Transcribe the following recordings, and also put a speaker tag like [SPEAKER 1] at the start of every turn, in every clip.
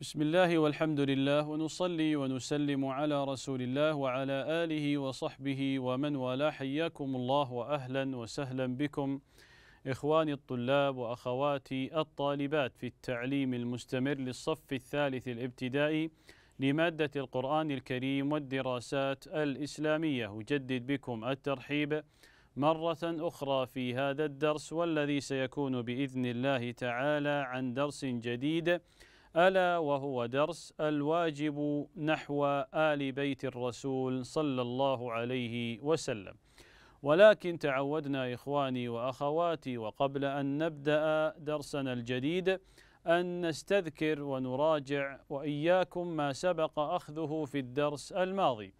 [SPEAKER 1] بسم الله والحمد لله ونصلي ونسلم على رسول الله وعلى آله وصحبه ومن والاه حياكم الله وأهلا وسهلا بكم إخواني الطلاب وأخواتي الطالبات في التعليم المستمر للصف الثالث الابتدائي لمادة القرآن الكريم والدراسات الإسلامية أجدد بكم الترحيب مرة أخرى في هذا الدرس والذي سيكون بإذن الله تعالى عن درس جديد ألا وهو درس الواجب نحو آل بيت الرسول صلى الله عليه وسلم. ولكن تعودنا إخواني وأخواتي وقبل أن نبدأ درسنا الجديد أن نستذكر ونراجع وإياكم ما سبق أخذه في الدرس الماضي.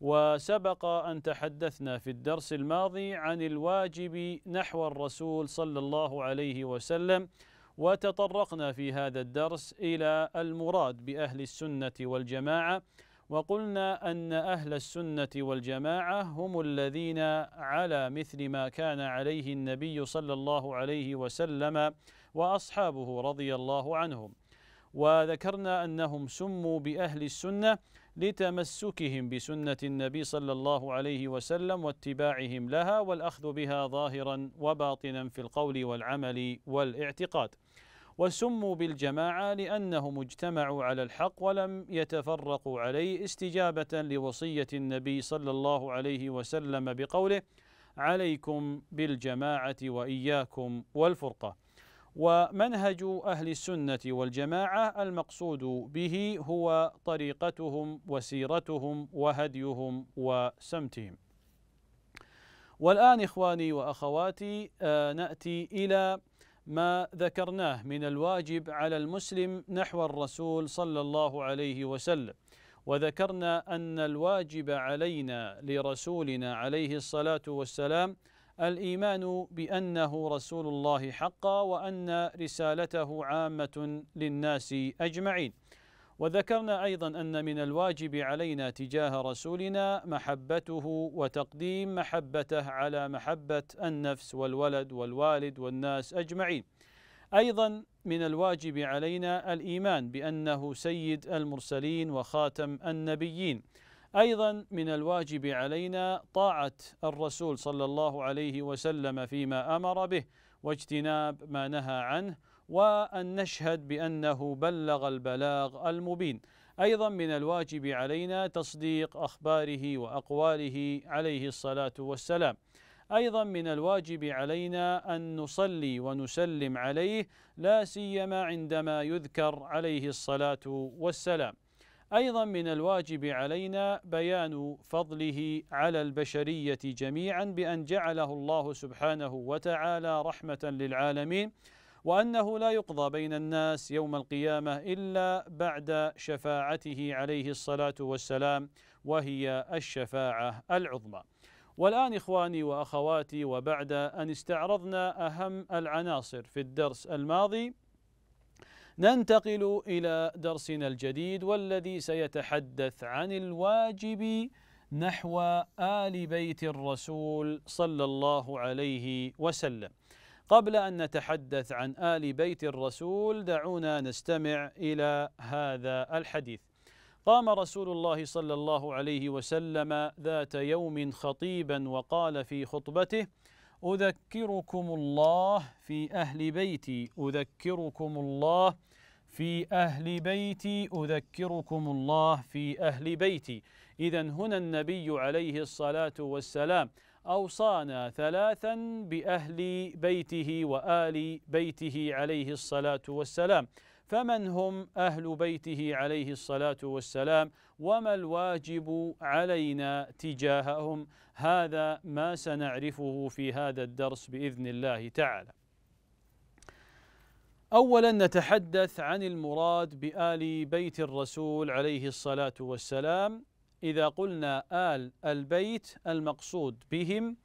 [SPEAKER 1] وسبق أن تحدثنا في الدرس الماضي عن الواجب نحو الرسول صلى الله عليه وسلم وتطرقنا في هذا الدرس إلى المراد بأهل السنة والجماعة وقلنا أن أهل السنة والجماعة هم الذين على مثل ما كان عليه النبي صلى الله عليه وسلم وأصحابه رضي الله عنهم. وذكرنا أنهم سموا بأهل السنة لتمسكهم بسنة النبي صلى الله عليه وسلم واتباعهم لها والأخذ بها ظاهرا وباطنا في القول والعمل والإعتقاد. وسموا بالجماعة لأنهم اجتمعوا على الحق ولم يتفرقوا عليه استجابة لوصية النبي صلى الله عليه وسلم بقوله عليكم بالجماعة وإياكم والفرقة. ومنهج أهل السنة والجماعة المقصود به هو طريقتهم وسيرتهم وهديهم وسمتهم. والآن إخواني وأخواتي آه نأتي إلى ما ذكرناه من الواجب على المسلم نحو الرسول صلى الله عليه وسلم. وذكرنا أن الواجب علينا لرسولنا عليه الصلاة والسلام الإيمان بأنه رسول الله حقا وأن رسالته عامة للناس أجمعين. وذكرنا أيضا أن من الواجب علينا تجاه رسولنا محبته وتقديم محبته على محبة النفس والولد والوالد والناس أجمعين. أيضا من الواجب علينا الإيمان بأنه سيد المرسلين وخاتم النبيين. أيضا من الواجب علينا طاعة الرسول صلى الله عليه وسلم فيما أمر به واجتناب ما نهى عنه وأن نشهد بأنه بلغ البلاغ المبين. أيضا من الواجب علينا تصديق أخباره وأقواله عليه الصلاة والسلام. أيضا من الواجب علينا أن نصلي ونسلم عليه لا سيما عندما يذكر عليه الصلاة والسلام. أيضا من الواجب علينا بيان فضله على البشرية جميعا بأن جعله الله سبحانه وتعالى رحمة للعالمين. وأنه لا يقضى بين الناس يوم القيامة إلا بعد شفاعته عليه الصلاة والسلام وهي الشفاعة العظمى. والآن إخواني وأخواتي وبعد أن استعرضنا أهم العناصر في الدرس الماضي ننتقل إلى درسنا الجديد والذي سيتحدث عن الواجب نحو آل بيت الرسول صلى الله عليه وسلم. قبل أن نتحدث عن آل بيت الرسول دعونا نستمع إلى هذا الحديث. قام رسول الله صلى الله عليه وسلم ذات يوم خطيبا وقال في خطبته أذكركم الله في أهل بيتي أذكركم الله في أهل بيتي أذكركم الله في أهل بيتي. اذا هنا النبي عليه الصلاة والسلام أوصانا ثلاثا بأهل بيته وآل بيته عليه الصلاة والسلام. فمن هم أهل بيته عليه الصلاة والسلام؟ وما الواجب علينا تجاههم؟ هذا ما سنعرفه في هذا الدرس بإذن الله تعالى. اولا نتحدث عن المراد بآل بيت الرسول عليه الصلاة والسلام. إذا قلنا آل البيت المقصود بهم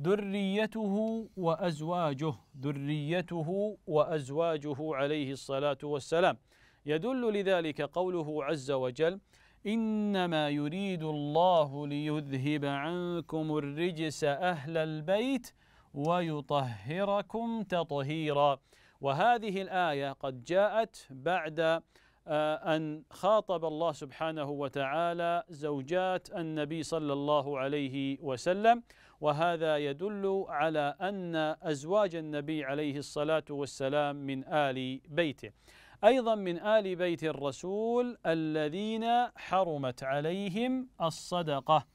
[SPEAKER 1] ذريته وأزواجه ذريته وأزواجه عليه الصلاة والسلام. يدل لذلك قوله عز وجل إنما يريد الله ليذهب عنكم الرجس أهل البيت ويطهركم تطهيرا. وهذه الآية قد جاءت بعد أن خاطب الله سبحانه وتعالى زوجات النبي صلى الله عليه وسلم. وهذا يدل على أن أزواج النبي عليه الصلاة والسلام من آل بيته. أيضا من آل بيت الرسول الذين حرمت عليهم الصدقة.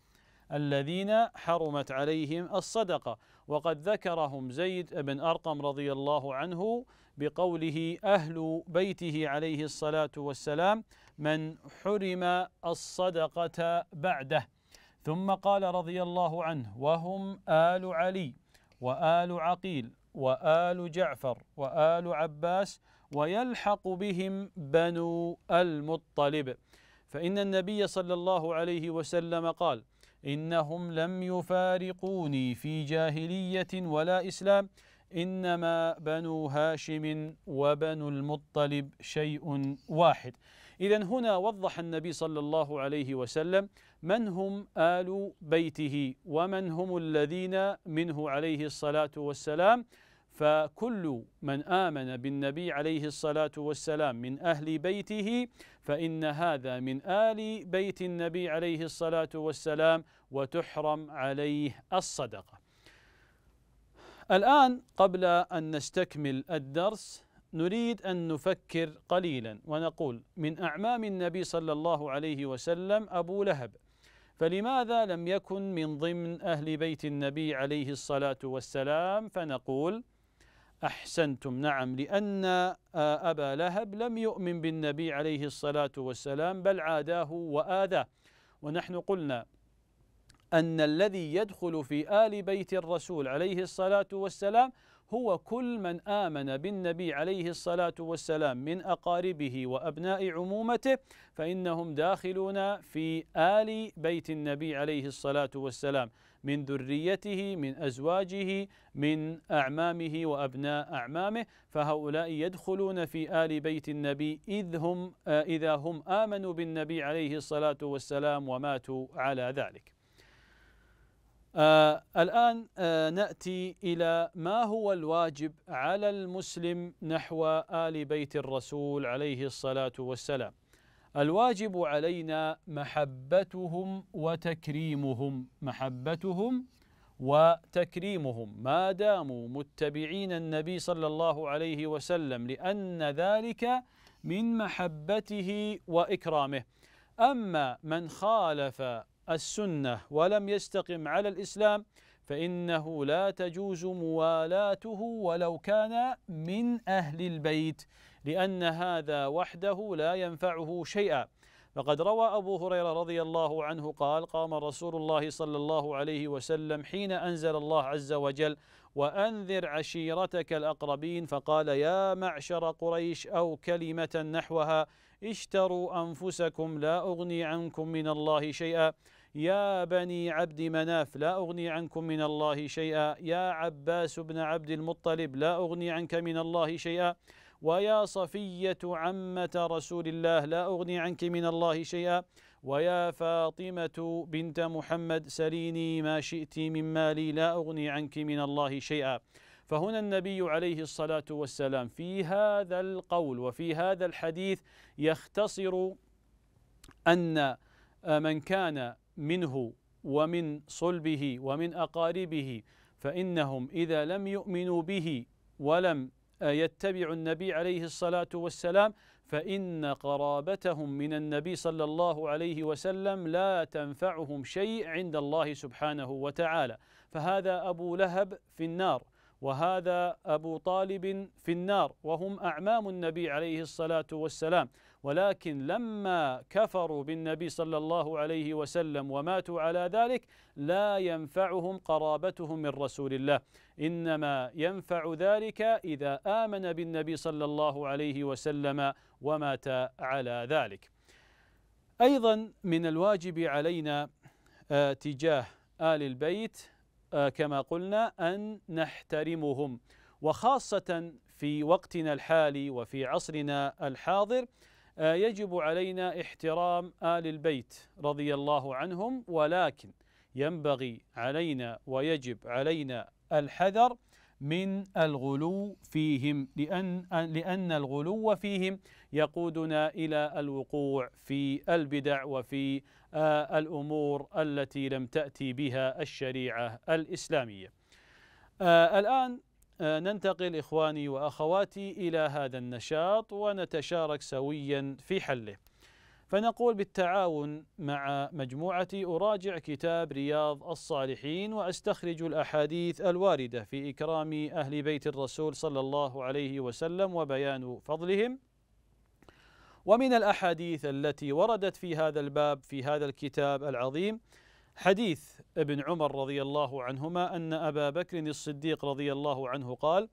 [SPEAKER 1] الذين حرمت عليهم الصدقة. وقد ذكرهم زيد بن أرقم رضي الله عنه بقوله أهل بيته عليه الصلاة والسلام من حرم الصدقة بعده. ثم قال رضي الله عنه وهم آل علي وآل عقيل وآل جعفر وآل عباس ويلحق بهم بنو المطلب. فإن النبي صلى الله عليه وسلم قال إنهم لم يفارقوني في جاهلية ولا إسلام. إنما بنو هاشم وبنو المطلب شيء واحد. إذا هنا وضح النبي صلى الله عليه وسلم من هم آل بيته ومن هم الذين منه عليه الصلاة والسلام. فكل من آمن بالنبي عليه الصلاة والسلام من أهل بيته فإن هذا من آل بيت النبي عليه الصلاة والسلام وتحرم عليه الصدقة. الآن قبل أن نستكمل الدرس نريد أن نفكر قليلا ونقول من أعمام النبي صلى الله عليه وسلم أبو لهب فلماذا لم يكن من ضمن أهل بيت النبي عليه الصلاة والسلام فنقول أحسنتم. نعم لأن آه، أبا لهب لم يؤمن بالنبي عليه الصلاة والسلام بل عاداه وآذاه. ونحن قلنا أن الذي يدخل في آل بيت الرسول عليه الصلاة والسلام هو كل من آمن بالنبي عليه الصلاة والسلام من أقاربه وأبناء عمومته فإنهم داخلون في آل بيت النبي عليه الصلاة والسلام. من ذريته من أزواجه من أعمامه وأبناء أعمامه فهؤلاء يدخلون في آل بيت النبي إذ هم إذا هم آمنوا بالنبي عليه الصلاة والسلام وماتوا على ذلك. آه الآن آه نأتي إلى ما هو الواجب على المسلم نحو آل بيت الرسول عليه الصلاة والسلام. الواجب علينا محبتهم وتكريمهم محبتهم وتكريمهم. ما داموا متبعين النبي صلى الله عليه وسلم لأن ذلك من محبته وإكرامه. أما من خالف السنة ولم يستقم على الإسلام فإنه لا تجوز موالاته ولو كان من أهل البيت. لأن هذا وحده لا ينفعه شيئا. فقد روى أبو هريرة رضي الله عنه قال قام رسول الله صلى الله عليه وسلم حين أنزل الله عز وجل وأنذر عشيرتك الأقربين فقال يا معشر قريش أو كلمة نحوها اشتروا أنفسكم لا أغني عنكم من الله شيئا. يا بني عبد مناف لا أغني عنكم من الله شيئا. يا عباس بن عبد المطلب لا أغني عنك من الله شيئا. ويا صفية عمة رسول الله لا أغني عنك من الله شيئا. ويا فاطمة بنت محمد سليني ما شئت من مالي لا أغني عنك من الله شيئا. فهنا النبي عليه الصلاة والسلام في هذا القول وفي هذا الحديث يختصر أن من كان منه ومن صلبه ومن أقاربه فإنهم إذا لم يؤمنوا به ولم يتبع النبي عليه الصلاة والسلام فإن قرابتهم من النبي صلى الله عليه وسلم لا تنفعهم شيء عند الله سبحانه وتعالى. فهذا أبو لهب في النار. وهذا أبو طالب في النار وهم أعمام النبي عليه الصلاة والسلام. ولكن لما كفروا بالنبي صلى الله عليه وسلم وماتوا على ذلك لا ينفعهم قرابتهم من رسول الله. إنما ينفع ذلك إذا آمن بالنبي صلى الله عليه وسلم ومات على ذلك. أيضا من الواجب علينا آه، تجاه آل البيت كما قلنا أن نحترمهم وخاصة في وقتنا الحالي وفي عصرنا الحاضر آه، يجب علينا احترام آل البيت رضي الله عنهم ولكن ينبغي علينا ويجب علينا الحذر من الغلو فيهم لأن, لأن الغلو فيهم يقودنا إلى الوقوع في البدع وفي آه، الأمور التي لم تأتي بها الشريعة الإسلامية. آه، الآن آه، ننتقل إخواني وأخواتي إلى هذا النشاط ونتشارك سويا في حله. فنقول بالتعاون مع مجموعتي أراجع كتاب رياض الصالحين وأستخرج الأحاديث الواردة في إكرام أهل بيت الرسول صلى الله عليه وسلم وبيان فضلهم. ومن الأحاديث التي وردت في هذا الباب في هذا الكتاب العظيم حديث ابن عمر رضي الله عنهما أن أبا بكر الصديق رضي الله عنه قال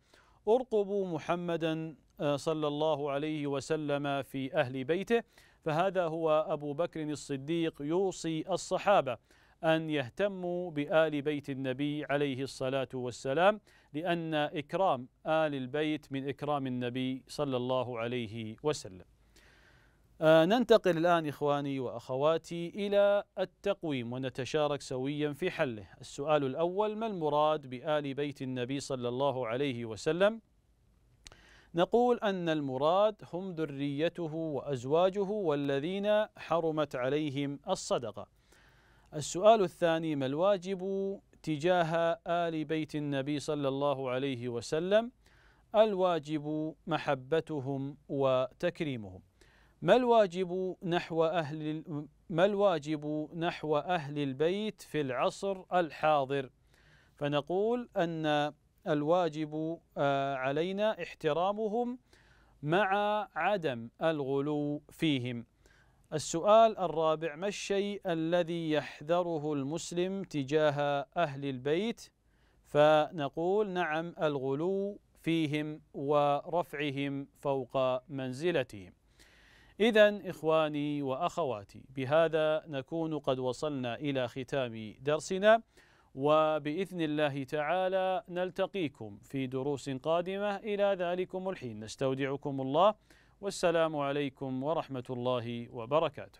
[SPEAKER 1] أرقبوا محمدا صلى الله عليه وسلم في أهل بيته. فهذا هو أبو بكر الصديق يوصي الصحابة أن يهتموا بآل بيت النبي عليه الصلاة والسلام لأن إكرام آل البيت من إكرام النبي صلى الله عليه وسلم. آه ننتقل الآن إخواني وأخواتي إلى التقويم ونتشارك سويا في حله. السؤال الأول ما المراد بآل بيت النبي صلى الله عليه وسلم؟ نقول أن المراد هم ذريته وأزواجه والذين حرمت عليهم الصدقة. السؤال الثاني ما الواجب تجاه آل بيت النبي صلى الله عليه وسلم؟ الواجب محبتهم وتكريمهم. ما الواجب نحو أهل ما الواجب نحو أهل البيت في العصر الحاضر؟ فنقول أن الواجب آه، علينا احترامهم مع عدم الغلو فيهم. السؤال الرابع ما الشيء الذي يحذره المسلم تجاه أهل البيت؟ فنقول نعم الغلو فيهم ورفعهم فوق منزلتهم. إذا إخواني وأخواتي بهذا نكون قد وصلنا إلى ختام درسنا. وبإذن الله تعالى نلتقيكم في دروس قادمة. إلى ذلكم الحين. نستودعكم الله. والسلام عليكم ورحمة الله وبركاته.